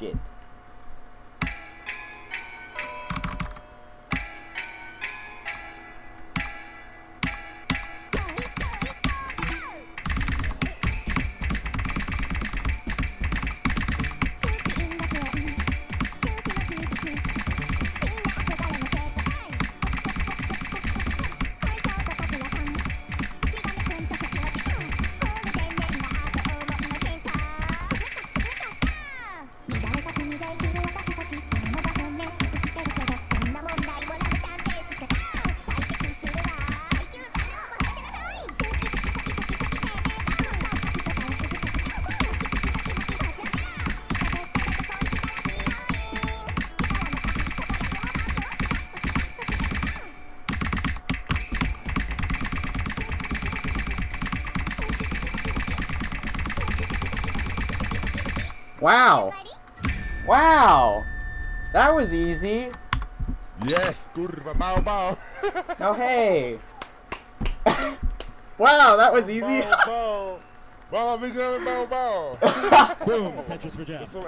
Shit. Wow. Wow. That was easy. Yes, kurwa, mał, mał. Oh, hey. wow, that was easy. Mał, mał. Mama, wygramy mał, mał. Boom. Tetris for Jeff. To